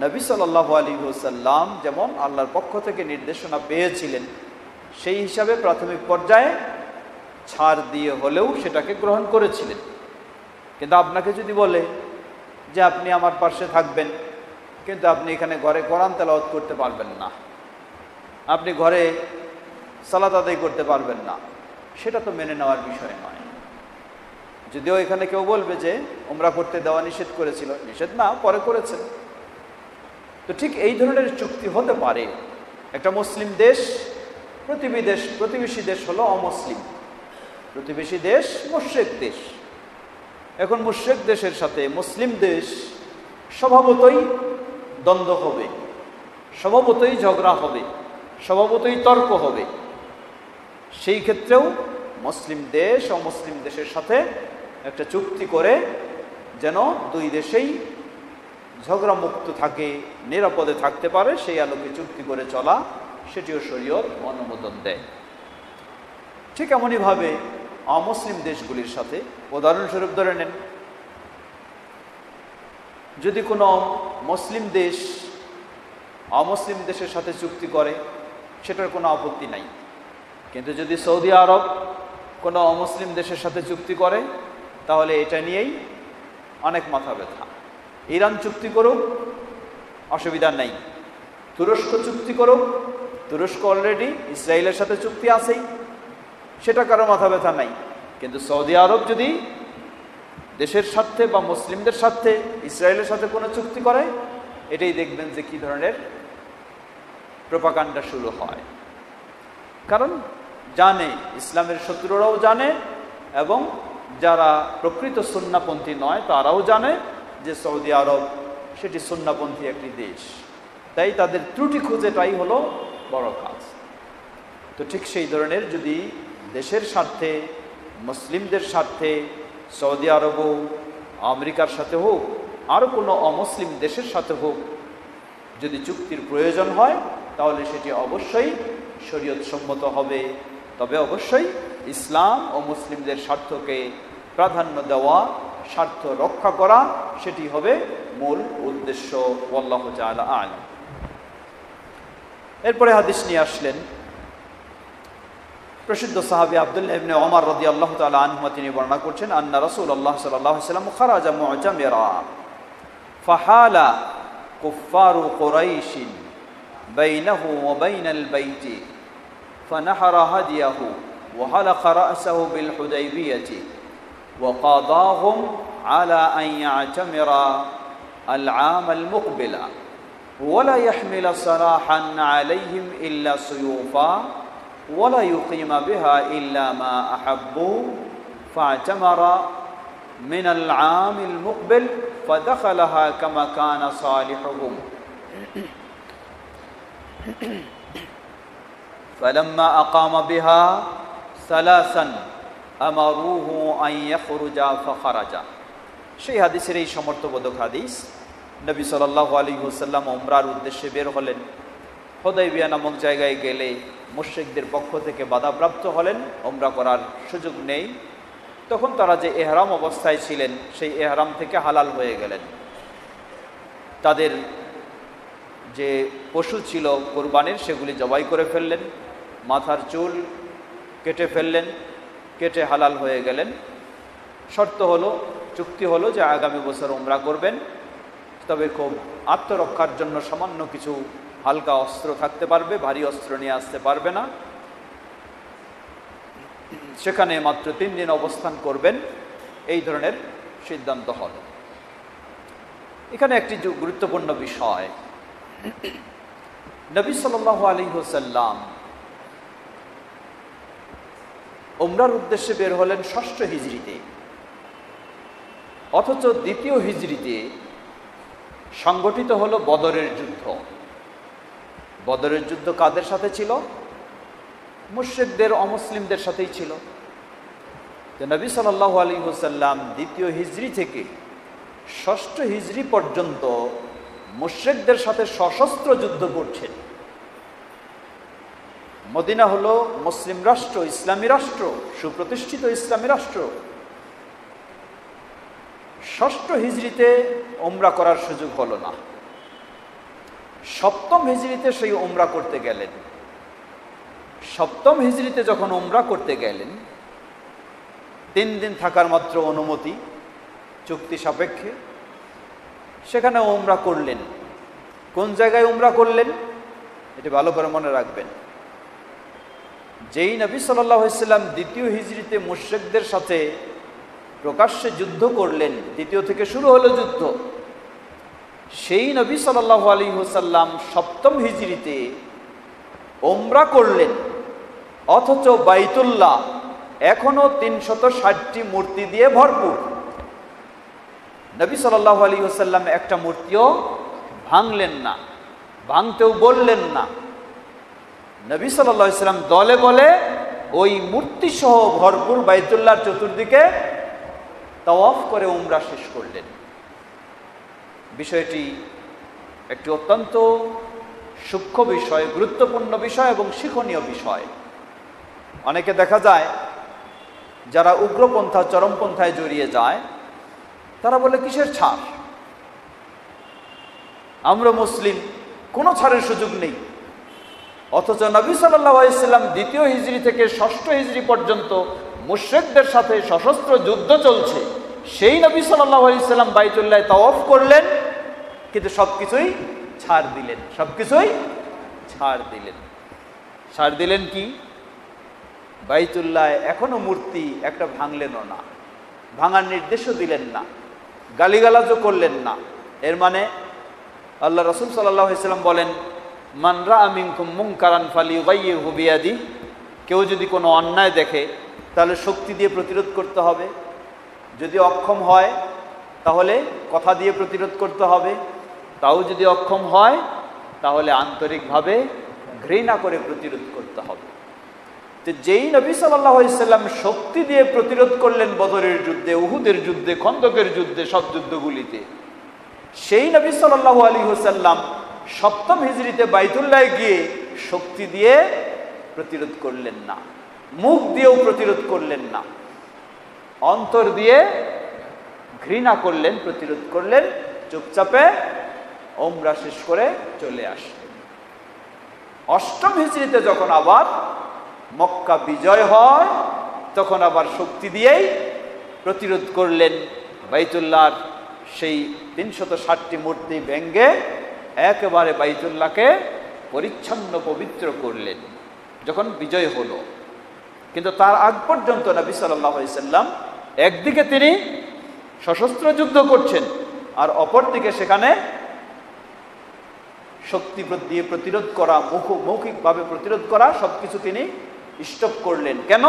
নবী সাল্লাহ আলী হুসাল্লাম যেমন আল্লাহর পক্ষ থেকে নির্দেশনা পেয়েছিলেন, সেই হিসাবে প্রাথমিক পর্যায়ে ছাড় দিয়ে হলেও সেটাকে গ্রহণ করেছিলেন। কিন্তু আপনাকে যদি বলে যে আপনি আমার পাশে থাকবেন, কিন্তু আপনি এখানে ঘরে কোরআন তেলাওয়াত করতে পারবেন না, আপনি ঘরে সালাত আদায় করতে পারবেন না, সেটা তো মেনে নেওয়ার বিষয় নয়। যদিও এখানে কেউ বলবে যে ওমরা করতে দেওয়া নিষেধ করেছিল, নিষেধ না, পরে করেছেন। তো ঠিক এই ধরনের চুক্তি হতে পারে। একটা মুসলিম দেশ প্রতিবেশী দেশ প্রতিবেশী দেশ হলো অমুসলিম। প্রতিবেশী দেশ, মুশ্রেক দেশ। এখন মুশ্রেক দেশের সাথে মুসলিম দেশ স্বভাবতই দ্বন্দ্ব হবে, স্বভাবতই ঝগড়া হবে, স্বভাবতই তর্ক হবে। সেই ক্ষেত্রেও মুসলিম দেশ ও মুসলিম দেশের সাথে একটা চুক্তি করে যেন দুই দেশেই ঝগড়া মুক্ত থাকে, নিরাপদে থাকতে পারে, সেই আলোকে চুক্তি করে চলা, সেটিও শরীয়ত অনুমোদন দেয়। ঠিক এমনইভাবে অমুসলিম দেশগুলির সাথে উদাহরণস্বরূপ ধরে নেন, যদি কোনো মুসলিম দেশ অমুসলিম দেশের সাথে চুক্তি করে, সেটার কোনো আপত্তি নাই। কিন্তু যদি সৌদি আরব কোনো অমুসলিম দেশের সাথে চুক্তি করে, তাহলে এটা নিয়েই অনেক মাথা ব্যথা। ইরান চুক্তি করুক, অসুবিধা নেই। তুরস্ক চুক্তি করুক, তুরস্ক অলরেডি ইসরায়েলের সাথে চুক্তি আছেই, সেটা কারও মাথা ব্যথা নাই। কিন্তু সৌদি আরব যদি দেশের স্বার্থে বা মুসলিমদের স্বার্থে ইসরায়েলের সাথে কোনো চুক্তি করে, এটাই দেখবেন যে কি ধরনের প্রপাকাণ্ডা শুরু হয়। কারণ জানে, ইসলামের শত্রুরাও জানে এবং যারা প্রকৃত সন্নাপন্থী নয়, তারাও জানে যে সৌদি আরব, সেটি সন্নাপন্থী একটি দেশ। তাই তাদের ত্রুটি খুঁজেটাই হলো বড় কাজ। তো ঠিক সেই ধরনের যদি দেশের স্বার্থে, মুসলিমদের স্বার্থে, সৌদি আরব হোক, আমেরিকার সাথে হোক আরও কোনো অমুসলিম দেশের সাথে হোক যদি চুক্তির প্রয়োজন হয়, তাহলে সেটি অবশ্যই শরীয়ত সম্মত হবে। তবে অবশ্যই ইসলাম ও মুসলিমদের স্বার্থকে প্রাধান্য দেওয়া স্বার্থ রক্ষা করা সেটি হবে মূল উদ্দেশ্য আল্লাহ তালা আলম এরপরে হাদিস নিয়ে আসলেন প্রসিদ্ধ সাহাবি আবদুল্লাহ ইবনে ওমর রদি আল্লাহ তালা আনহুমা তিনি বর্ণনা করছেন আন্না রসুল আল্লাহ সাল্লাহ সাল্লাম খারাজা মুআজামিরা ফাহালা কুফারু কুরাইশিন بينه وبين البيت فنحر هديه وحلق رأسه بالحديبية وقاضاهم على أن يعتمر العام المقبل ولا يحمل سراحا عليهم إلا سيوفا ولا يقيم بها إلا ما أحبوا. فاعتمر من العام المقبل فدخلها كما كان صالحهم. فلما أقام بها ثلاثا সেই হাদিসের এই সমর্থবোধক হাদিস নবী সাল্লাহ আলী হুসাল্লাম ওমরার উদ্দেশ্যে বের হলেন। হদয়বিয়া নামক জায়গায় গেলে মুশ্রিকদের পক্ষ থেকে বাধাপ্রাপ্ত হলেন ওমরা করার সুযোগ নেই। তখন তারা যে এহরাম অবস্থায় ছিলেন, সেই এহরাম থেকে হালাল হয়ে গেলেন। তাদের যে পশু ছিল কোরবানির, সেগুলি জবাই করে ফেললেন, মাথার চুল কেটে ফেললেন কেটে হালাল হয়ে গেলেন। শর্ত হলো, চুক্তি হলো যে আগামী বছর উমরা করবেন, তবে খুব আত্মরক্ষার জন্য সামান্য কিছু হালকা অস্ত্র থাকতে পারবে, ভারী অস্ত্র নিয়ে আসতে পারবে না। সেখানে মাত্র তিন দিন অবস্থান করবেন, এই ধরনের সিদ্ধান্ত হল। এখানে একটি গুরুত্বপূর্ণ বিষয়। নবী সাল আলী হোসাল্লাম ওমরার উদ্দেশ্যে বের হলেন ষষ্ঠ হিজড়িতে। অথচ দ্বিতীয় হিজড়িতে সংগঠিত হলো বদরের যুদ্ধ। বদরের যুদ্ধ কাদের সাথে ছিল? মুর্শেকদের অমুসলিমদের সাথেই ছিল। তো নবী সাল্লাহ আলী হোসাল্লাম দ্বিতীয় হিজড়ি থেকে ষষ্ঠ হিজড়ি পর্যন্ত মুশ্রিকদের সাথে সশস্ত্র যুদ্ধ করছেন। মদিনা হলো মুসলিম রাষ্ট্র, ইসলামী রাষ্ট্র, সুপ্রতিষ্ঠিত ইসলামী রাষ্ট্র। ষষ্ঠ হিজড়িতে ওমরা করার সুযোগ হলো না। সপ্তম হিজড়িতে সেই ওমরা করতে গেলেন। সপ্তম হিজড়িতে যখন ওমরা করতে গেলেন, তিন দিন থাকার মাত্র অনুমতি, চুক্তি সাপেক্ষে, সেখানে ওমরা করলেন। কোন জায়গায় উমরা করলেন? এটি ভালো করে মনে রাখবেন। যেই নবী সাল্লাম দ্বিতীয় হিজড়িতে মুশ্রেকদের সাথে প্রকাশ্যে যুদ্ধ করলেন, দ্বিতীয় থেকে শুরু হলো যুদ্ধ। সেই নবী সাল্লাহ আলী হুসাল্লাম সপ্তম হিজড়িতে ওমরা করলেন, অথচ বাইতুল্লাহ এখনও তিনশত ষাটটি মূর্তি দিয়ে ভরপুর। নবী সাল্লাহ আলী হুসাল্লাম একটা মূর্তিও ভাঙলেন না, ভাঙতেও বললেন না। নবী সাল্লাম দলে বলে ওই মূর্তি সহ ভরপুর বাইতুল্লাহর চতুর্দিকে তওয়াফ করে উমরা শেষ করলেন। বিষয়টি একটি অত্যন্ত সূক্ষ্ম বিষয়, গুরুত্বপূর্ণ বিষয় এবং শিক্ষণীয় বিষয়। অনেকে দেখা যায়, যারা উগ্রপন্থা, চরমপন্থায় জড়িয়ে যায়, তারা বলে, কিসের ছাড়? আমরা মুসলিম, কোনো ছাড়ের সুযোগ নেই। অথচ নবী সাল্লাম দ্বিতীয় হিজড়ি থেকে ষষ্ঠ হিজড়ি পর্যন্ত মুশ্রেকদের সাথে সশস্ত্র যুদ্ধ চলছে। সেই নবী সাল্লাহ আলাইসাল্লাম বাইতুল্লাহ তওয়াফ করলেন, কিন্তু সব কিছুই ছাড় দিলেন। সব কিছুই ছাড় দিলেন। ছাড় দিলেন কি? বাইতুল্লাহ এখনও মূর্তি একটা ভাঙলেনও না। ভাঙার নির্দেশও দিলেন না। গালিগালাজও করলেন না। এর মানে আল্লাহ রসুল সাল্লাম বলেন মানরা আমিনকুম মুংকারান ফালি গাইয়ে হুবিয়াদি কেউ যদি কোনো অন্যায় দেখে, তাহলে শক্তি দিয়ে প্রতিরোধ করতে হবে। যদি অক্ষম হয়, তাহলে কথা দিয়ে প্রতিরোধ করতে হবে। তাও যদি অক্ষম হয়, তাহলে আন্তরিকভাবে ঘৃণা করে প্রতিরোধ করতে হবে। তো যেই নবী সাল্লাম শক্তি দিয়ে প্রতিরোধ করলেন বদরের যুদ্ধে, উহুদের যুদ্ধে, খন্দকের যুদ্ধে, সব যুদ্ধগুলিতে, সেই নবী সাল্লাহ আলী হুসাল্লাম সপ্তম হিজড়িতে বাইতুল্লায় গিয়ে শক্তি দিয়ে প্রতিরোধ করলেন না। মুখ দিয়েও প্রতিরোধ করলেন না। অন্তর দিয়ে ঘৃণা করলেন, প্রতিরোধ করলেন, চুপচাপে ওমরা শেষ করে চলে আসলেন। অষ্টম হিজড়িতে যখন আবার মক্কা বিজয় হয়, তখন আবার শক্তি দিয়েই প্রতিরোধ করলেন। বাইতুল্লাহর সেই তিনশত ষাটটি মূর্তি ভেঙ্গে একেবারে বাইতুল্লাহকে পরিচ্ছন্ন, পবিত্র করলেন। যখন বিজয় হলো। কিন্তু তার আগ পর্যন্ত নবী সাল্লাম একদিকে তিনি সশস্ত্র যুদ্ধ করছেন আর অপরদিকে সেখানে শক্তি দিয়ে প্রতিরোধ করা, মুখ, মৌখিকভাবে প্রতিরোধ করা সব কিছু তিনি স্টপ করলেন। কেন?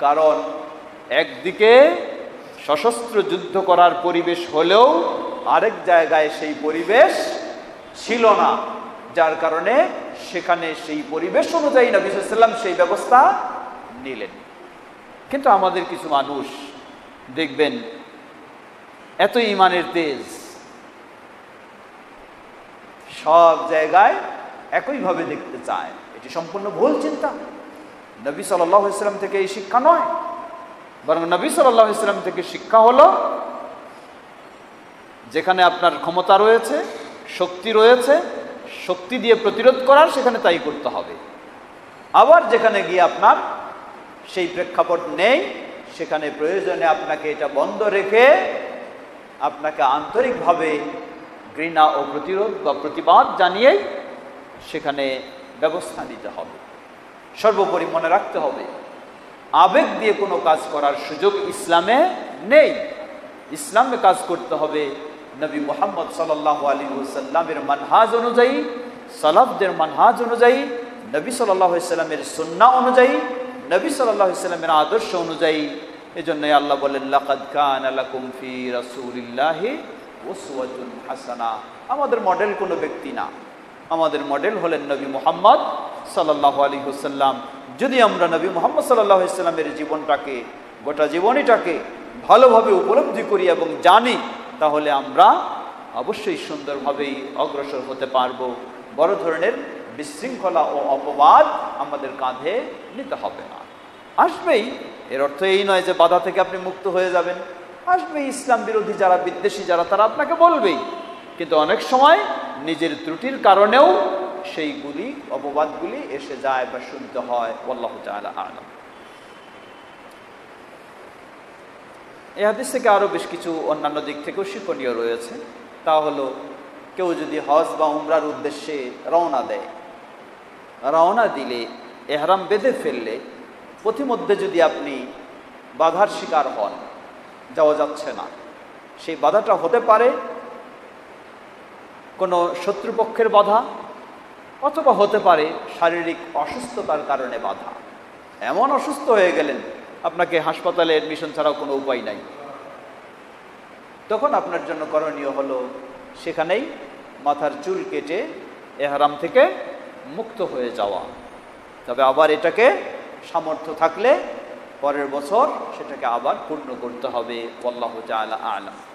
কারণ একদিকে সশস্ত্র যুদ্ধ করার পরিবেশ হলেও আরেক জায়গায় সেই পরিবেশ ছিল না। যার কারণে সেখানে সেই পরিবেশ অনুযায়ী নবী সেই ব্যবস্থা নিলেন। কিন্তু আমাদের কিছু মানুষ দেখবেন, এত ইমানের তেজ, সব জায়গায় একইভাবে দেখতে চায়। এটি সম্পূর্ণ ভুল চিন্তা। নবী সাল্লাম থেকে এই শিক্ষা নয়। বরং নবী সাল্লাম থেকে শিক্ষা হলো, যেখানে আপনার ক্ষমতা রয়েছে শক্তি রয়েছে, শক্তি দিয়ে প্রতিরোধ করার সেখানে তাই করতে হবে। আবার যেখানে গিয়ে আপনার সেই প্রেক্ষাপট নেই, সেখানে প্রয়োজনে আপনাকে এটা বন্ধ রেখে আপনাকে আন্তরিকভাবে ঘৃণা ও প্রতিরোধ বা প্রতিবাদ জানিয়েই সেখানে ব্যবস্থা নিতে হবে। সর্বোপরি মনে রাখতে হবে, আবেগ দিয়ে কোনো কাজ করার সুযোগ ইসলামে নেই। ইসলামে কাজ করতে হবে নবী মোহাম্মদ সাল্লাহ আলী সাল্লামের মানহাজ অনুযায়ী, সালাফদের মানহাজ অনুযায়ী, নবী সাল্লাহ সন্না অনুযায়ী, নবী সাল্লাহ আদর্শ অনুযায়ী এই জন্যই আল্লাহ বলেন হাসানা। আমাদের মডেল কোনো ব্যক্তি না। আমাদের মডেল হলেন নবী মোহাম্মদ সাল্লাহ আলী হুসাল্লাম যদি আমরা নবী মোহাম্মদ সাল্লাহ ইসলামের জীবনটাকে, গোটা জীবনীটাকে ভালোভাবে উপলব্ধি করি এবং জানি তাহলে আমরা অবশ্যই সুন্দরভাবেই অগ্রসর হতে পারব। বড় ধরনের বিশৃঙ্খলা ও অপবাদ আমাদের কাঁধে নিতে হবে না। আসবেই, এর অর্থ এই নয় যে বাধা থেকে আপনি মুক্ত হয়ে যাবেন। আসবে ইসলাম বিরোধী যারা বিদ্বেষী যারা, তারা আপনাকে বলবেই। কিন্তু অনেক সময় নিজের ত্রুটির কারণেও সেইগুলি অপবাদগুলি এসে যায় বা শুনতে হয়। আল্লাহ আলম। এই হাদিস থেকে আরও বেশ কিছু অন্যান্য দিক থেকেও শিক্ষণীয় রয়েছে। তা হলো, কেউ যদি হজ বা উমরার উদ্দেশ্যে রওনা দেয়, রওনা দিলে, এহরাম বেঁধে ফেললে, পথিমধ্যে যদি আপনি বাধার শিকার হন, যাওয়া যাচ্ছে না। সেই বাধাটা হতে পারে কোনো শত্রুপক্ষের বাধা, অথবা হতে পারে শারীরিক অসুস্থতার কারণে বাধা। এমন অসুস্থ হয়ে গেলেন আপনাকে হাসপাতালে অ্যাডমিশন ছাড়াও কোনো উপায় নাই। তখন আপনার জন্য করণীয় হলো, সেখানেই মাথার চুল কেটে এহারাম থেকে মুক্ত হয়ে যাওয়া। তবে আবার এটাকে সামর্থ্য থাকলে পরের বছর সেটাকে আবার পূর্ণ করতে হবে। আল্লাহ আলা আলম।